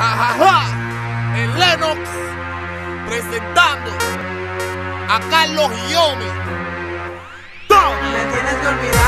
Jajaja, el Lennox presentando a Carlos Guillome. Me tienes que olvidar,